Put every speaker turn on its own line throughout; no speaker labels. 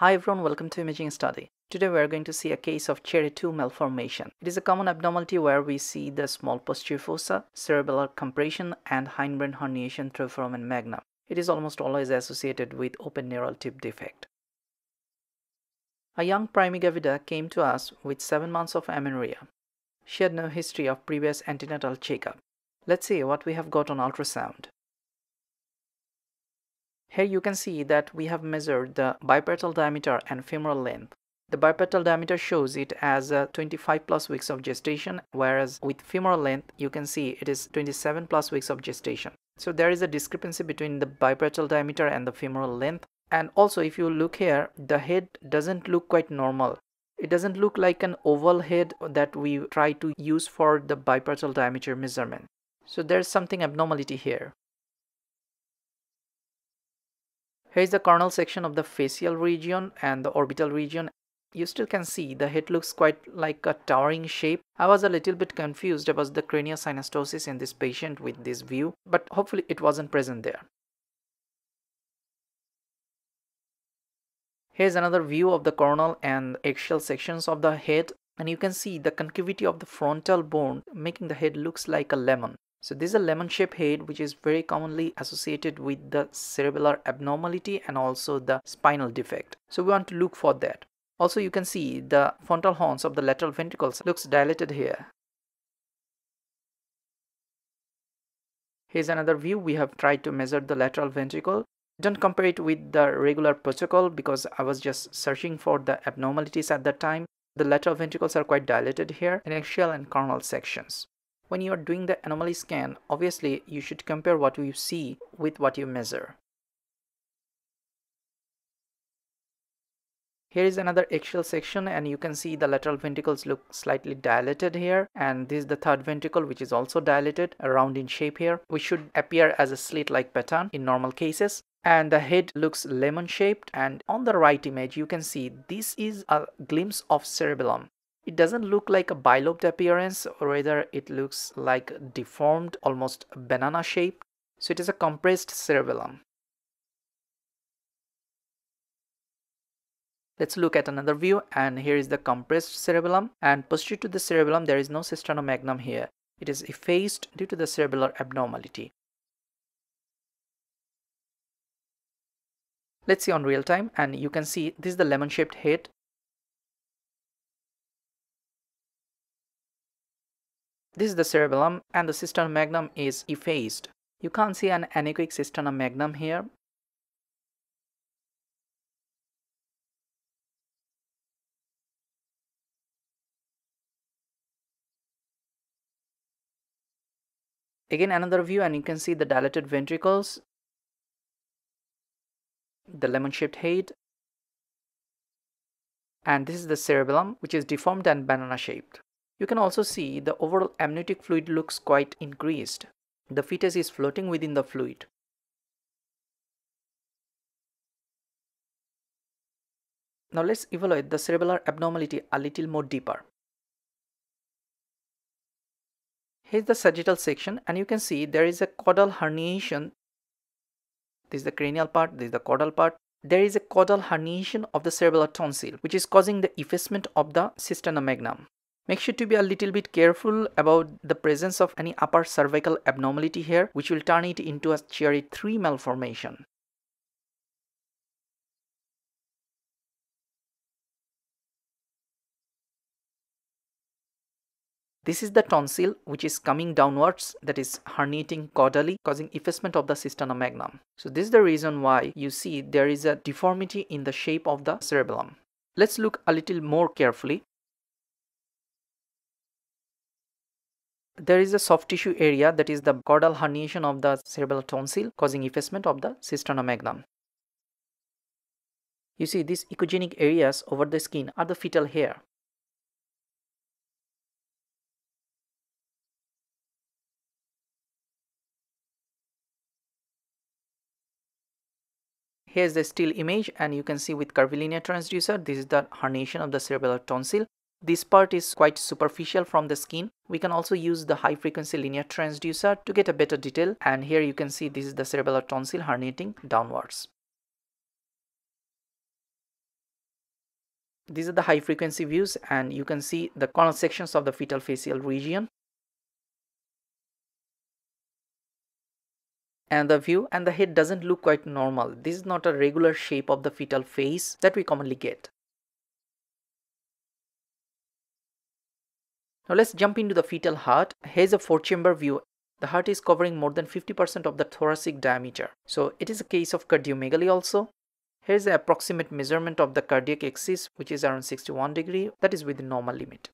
Hi everyone, welcome to Imaging Study. Today we are going to see a case of Chiari 2 malformation. It is a common abnormality where we see the small posterior fossa, cerebellar compression and hindbrain herniation through foramen magnum. It is almost always associated with open neural tube defect. A young primigravida came to us with 7 months of amenorrhea. She had no history of previous antenatal checkup. Let's see what we have got on ultrasound. Here you can see that we have measured the biparietal diameter and femoral length. The biparietal diameter shows it as uh, 25 plus weeks of gestation whereas with femoral length you can see it is 27 plus weeks of gestation. So there is a discrepancy between the biparietal diameter and the femoral length and also if you look here the head doesn't look quite normal. It doesn't look like an oval head that we try to use for the biparietal diameter measurement. So there's something abnormality here. Here is the coronal section of the facial region and the orbital region. You still can see the head looks quite like a towering shape. I was a little bit confused about the craniosynostosis in this patient with this view, but hopefully it wasn't present there. Here's another view of the coronal and axial sections of the head and you can see the concavity of the frontal bone making the head looks like a lemon. So this is a lemon shaped head which is very commonly associated with the cerebellar abnormality and also the spinal defect. So we want to look for that. Also you can see the frontal horns of the lateral ventricles looks dilated here. Here's another view. We have tried to measure the lateral ventricle. Don't compare it with the regular protocol because I was just searching for the abnormalities at that time. The lateral ventricles are quite dilated here in axial and coronal sections. When you are doing the anomaly scan, obviously you should compare what you see with what you measure. Here is another axial section and you can see the lateral ventricles look slightly dilated here and this is the third ventricle which is also dilated, round in shape here, which should appear as a slit-like pattern in normal cases and the head looks lemon shaped and on the right image you can see this is a glimpse of cerebellum it doesn't look like a bilobed appearance, or rather it looks like deformed, almost banana shape. So it is a compressed cerebellum. Let's look at another view and here is the compressed cerebellum and posterior to the cerebellum there is no cisterna magnum here. It is effaced due to the cerebellar abnormality. Let's see on real time and you can see this is the lemon shaped head This is the cerebellum and the cisterna magnum is effaced. You can't see an anechoic cisterna magnum here. Again another view and you can see the dilated ventricles, the lemon shaped head and this is the cerebellum which is deformed and banana shaped. You can also see the overall amniotic fluid looks quite increased. The fetus is floating within the fluid. Now let's evaluate the cerebellar abnormality a little more deeper. Here's the sagittal section and you can see there is a caudal herniation. This is the cranial part, this is the caudal part. There is a caudal herniation of the cerebellar tonsil which is causing the effacement of the cisterna magnum. Make sure to be a little bit careful about the presence of any upper cervical abnormality here which will turn it into a Chiari 3 malformation. This is the tonsil which is coming downwards that is herniating caudally causing effacement of the cisterna magnum. So this is the reason why you see there is a deformity in the shape of the cerebellum. Let's look a little more carefully. There is a soft tissue area that is the caudal herniation of the cerebral tonsil causing effacement of the cisterna. You see these echogenic areas over the skin are the fetal hair. Here's the still image and you can see with curvilinear transducer this is the herniation of the cerebral tonsil this part is quite superficial from the skin. We can also use the high frequency linear transducer to get a better detail and here you can see this is the cerebellar tonsil herniating downwards. These are the high frequency views and you can see the coronal sections of the fetal facial region. And the view and the head doesn't look quite normal. This is not a regular shape of the fetal face that we commonly get. Now let's jump into the fetal heart. Here's a four chamber view. The heart is covering more than 50% of the thoracic diameter. So it is a case of cardiomegaly also. Here's the approximate measurement of the cardiac axis which is around 61 degree that is within normal limit.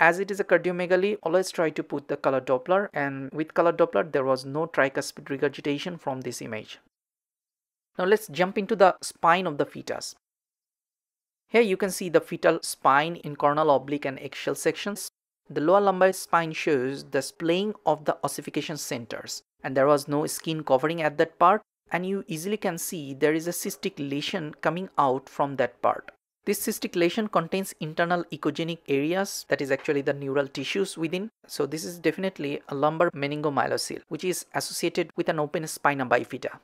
As it is a cardiomegaly, always try to put the color Doppler and with color Doppler there was no tricuspid regurgitation from this image. Now let's jump into the spine of the fetus. Here you can see the fetal spine in coronal oblique and axial sections. The lower lumbar spine shows the splaying of the ossification centers and there was no skin covering at that part and you easily can see there is a cystic lesion coming out from that part. This cystic lesion contains internal echogenic areas that is actually the neural tissues within. So this is definitely a lumbar meningomyelocele which is associated with an open spina bifida.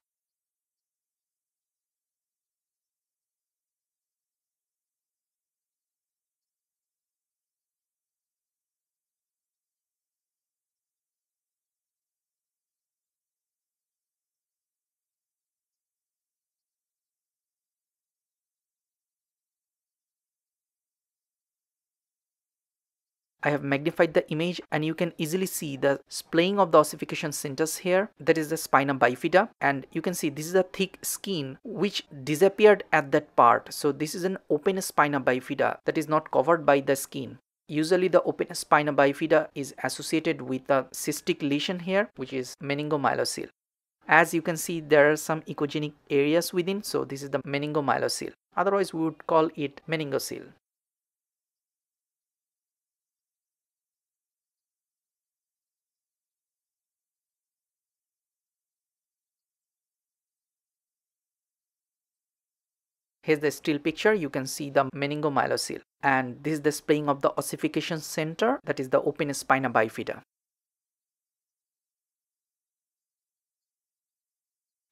I have magnified the image and you can easily see the splaying of the ossification centers here. That is the spina bifida and you can see this is a thick skin which disappeared at that part. So this is an open spina bifida that is not covered by the skin. Usually the open spina bifida is associated with a cystic lesion here which is meningomyelocele. As you can see there are some echogenic areas within so this is the meningomyelocele. Otherwise we would call it meningocele. Here's the still picture. You can see the meningomyelocele. And this is the splaying of the ossification center, that is the open spina bifida.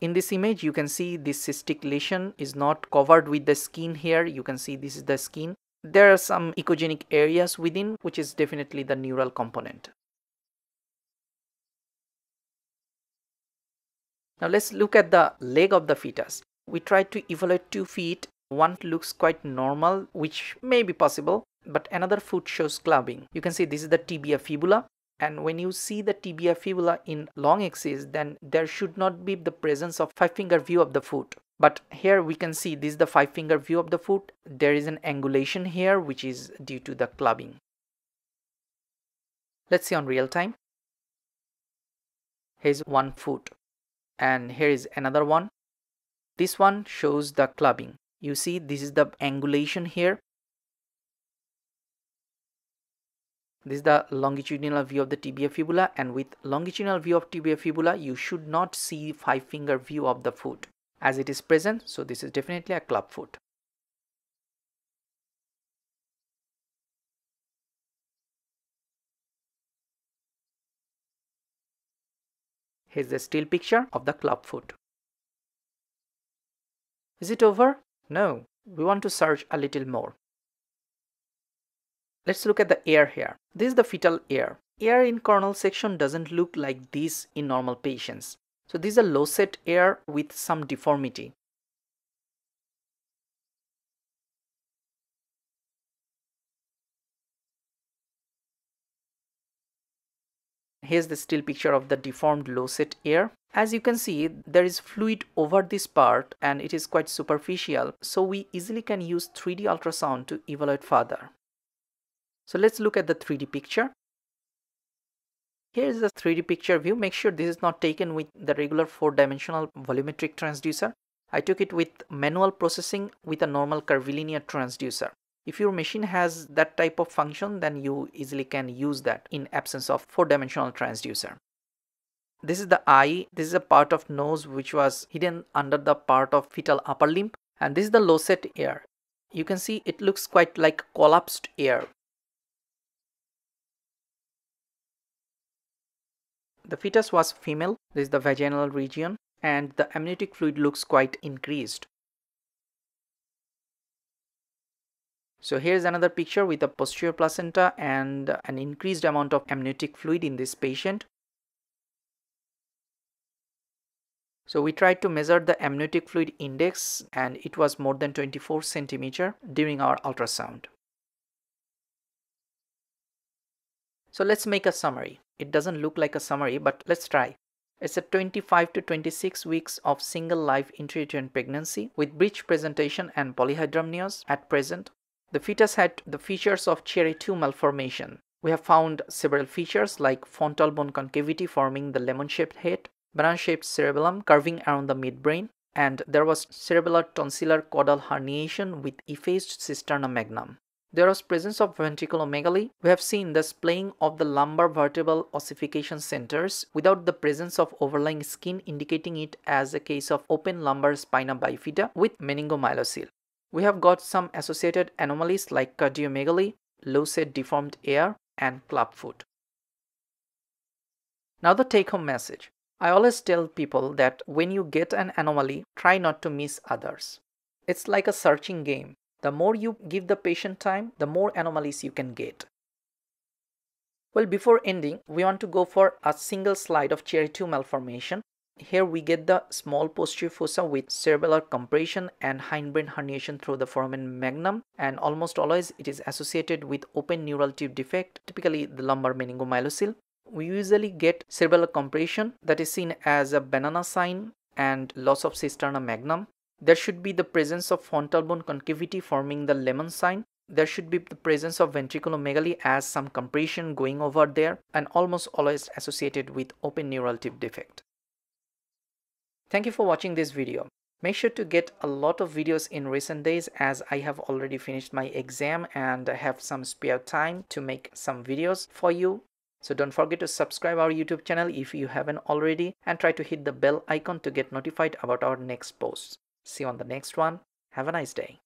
In this image, you can see this cystic lesion is not covered with the skin here. You can see this is the skin. There are some echogenic areas within, which is definitely the neural component. Now let's look at the leg of the fetus we try to evaluate two feet. One looks quite normal which may be possible but another foot shows clubbing. You can see this is the tibia fibula and when you see the tibia fibula in long axis then there should not be the presence of five finger view of the foot. But here we can see this is the five finger view of the foot. There is an angulation here which is due to the clubbing. Let's see on real time. Here's one foot and here is another one this one shows the clubbing. You see this is the angulation here. This is the longitudinal view of the tibia fibula and with longitudinal view of tibia fibula you should not see five finger view of the foot as it is present so this is definitely a club foot. Here's the still picture of the club foot. Is it over? No, we want to search a little more. Let's look at the air here. This is the fetal air. Air in coronal section doesn't look like this in normal patients. So this is a low set air with some deformity. Here's the still picture of the deformed set air. As you can see, there is fluid over this part and it is quite superficial. So we easily can use 3D ultrasound to evaluate further. So let's look at the 3D picture. Here is the 3D picture view. Make sure this is not taken with the regular 4-dimensional volumetric transducer. I took it with manual processing with a normal curvilinear transducer. If your machine has that type of function, then you easily can use that in absence of four-dimensional transducer. This is the eye. This is a part of nose which was hidden under the part of fetal upper limb. And this is the low set air. You can see it looks quite like collapsed ear. The fetus was female. This is the vaginal region and the amniotic fluid looks quite increased. So here's another picture with a posterior placenta and an increased amount of amniotic fluid in this patient. So we tried to measure the amniotic fluid index and it was more than 24 centimeter during our ultrasound. So let's make a summary. It doesn't look like a summary, but let's try. It's a 25 to 26 weeks of single live intrauterine pregnancy with breech presentation and polyhydramnios at present. The fetus had the features of Chiari 2 malformation. We have found several features like frontal bone concavity forming the lemon-shaped head, banana-shaped cerebellum curving around the midbrain, and there was cerebellar tonsillar caudal herniation with effaced cisterna magnum. There was presence of ventriculomegaly. We have seen the splaying of the lumbar vertebral ossification centers without the presence of overlying skin indicating it as a case of open lumbar spina bifida with meningomyelocele. We have got some associated anomalies like cardiomegaly, set deformed ear, and clubfoot. Now the take home message. I always tell people that when you get an anomaly, try not to miss others. It's like a searching game. The more you give the patient time, the more anomalies you can get. Well, before ending, we want to go for a single slide of Chiari 2 malformation. Here we get the small posterior fossa with cerebellar compression and hindbrain herniation through the foramen magnum and almost always it is associated with open neural tube defect, typically the lumbar meningomyelocele. We usually get cerebellar compression that is seen as a banana sign and loss of cisterna magnum there should be the presence of frontal bone concavity forming the lemon sign. There should be the presence of ventriculomegaly as some compression going over there and almost always associated with open neural tube defect. Thank you for watching this video. Make sure to get a lot of videos in recent days as I have already finished my exam and have some spare time to make some videos for you. So don't forget to subscribe our YouTube channel if you haven't already and try to hit the bell icon to get notified about our next posts. See you on the next one. Have a nice day.